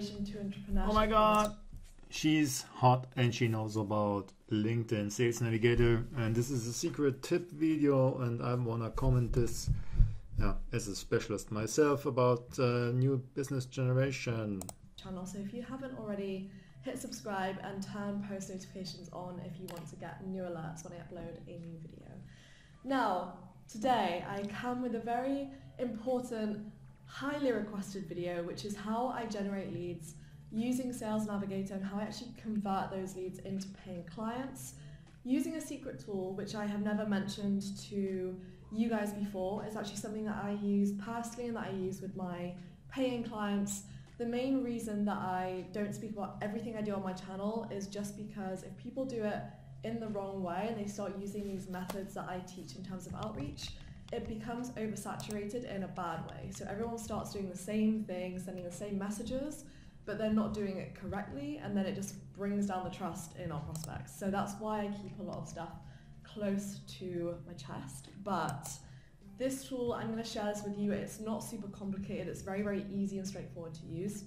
to entrepreneurship. Oh my god. She's hot and she knows about LinkedIn Sales Navigator. And this is a secret tip video. And I want to comment this yeah, as a specialist myself about uh, new business generation. Channel. So if you haven't already, hit subscribe and turn post notifications on if you want to get new alerts when I upload a new video. Now, today I come with a very important, highly requested video, which is how I generate leads using Sales Navigator and how I actually convert those leads into paying clients using a secret tool, which I have never mentioned to you guys before. It's actually something that I use personally and that I use with my paying clients. The main reason that I don't speak about everything I do on my channel is just because if people do it in the wrong way and they start using these methods that I teach in terms of outreach, it becomes oversaturated in a bad way. So everyone starts doing the same thing, sending the same messages, but they're not doing it correctly, and then it just brings down the trust in our prospects. So that's why I keep a lot of stuff close to my chest. But this tool, I'm going to share this with you. It's not super complicated. It's very, very easy and straightforward to use.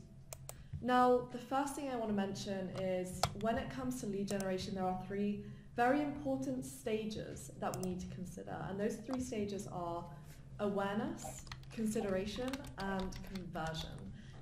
Now, the first thing I want to mention is when it comes to lead generation, there are three very important stages that we need to consider. And those three stages are awareness, consideration, and conversion.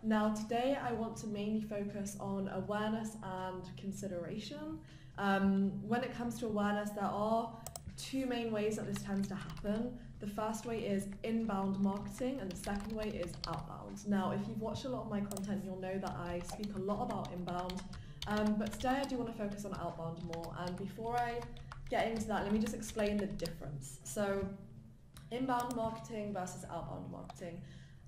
Now, today I want to mainly focus on awareness and consideration. Um, when it comes to awareness, there are two main ways that this tends to happen. The first way is inbound marketing, and the second way is outbound. Now, if you've watched a lot of my content, you'll know that I speak a lot about inbound, um, but today I do want to focus on outbound more. And before I get into that, let me just explain the difference. So, inbound marketing versus outbound marketing.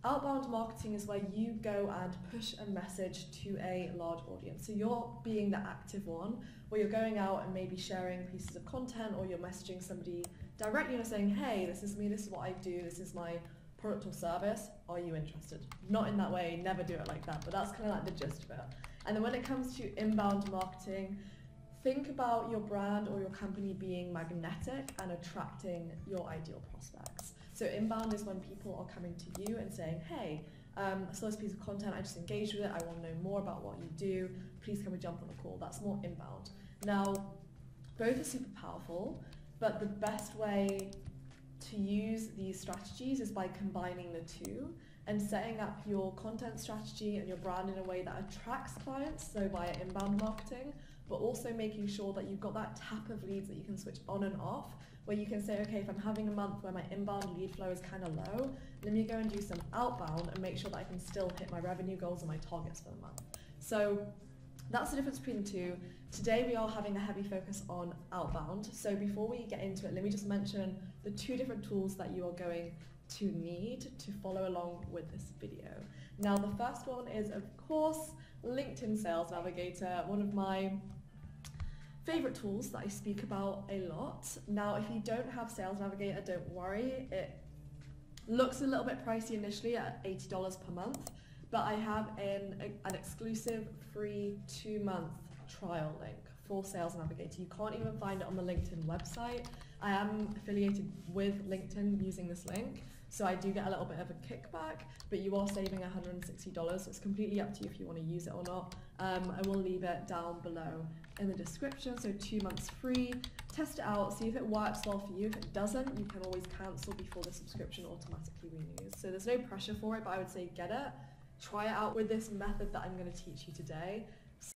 Outbound marketing is where you go and push a message to a large audience. So you're being the active one, where you're going out and maybe sharing pieces of content or you're messaging somebody directly and saying, hey, this is me, this is what I do, this is my product or service, are you interested? Not in that way, never do it like that, but that's kind of like the gist of it. And then when it comes to inbound marketing, think about your brand or your company being magnetic and attracting your ideal prospects. So inbound is when people are coming to you and saying, hey, um, I saw this piece of content, I just engaged with it, I want to know more about what you do, please can we jump on a call? That's more inbound. Now, both are super powerful, but the best way to use these strategies is by combining the two and setting up your content strategy and your brand in a way that attracts clients, so via inbound marketing, but also making sure that you've got that tap of leads that you can switch on and off where you can say, okay, if I'm having a month where my inbound lead flow is kind of low, let me go and do some outbound and make sure that I can still hit my revenue goals and my targets for the month. So that's the difference between the two. Today we are having a heavy focus on outbound. So before we get into it, let me just mention the two different tools that you are going to need to follow along with this video. Now the first one is of course LinkedIn Sales Navigator, one of my favorite tools that I speak about a lot. Now, if you don't have Sales Navigator, don't worry. It looks a little bit pricey initially at $80 per month, but I have an, an exclusive free two month trial link for Sales Navigator. You can't even find it on the LinkedIn website. I am affiliated with LinkedIn using this link, so I do get a little bit of a kickback, but you are saving $160, so it's completely up to you if you want to use it or not. Um, I will leave it down below in the description, so two months free. Test it out, see if it works well for you. If it doesn't, you can always cancel before the subscription automatically renews. So there's no pressure for it, but I would say get it, try it out with this method that I'm going to teach you today,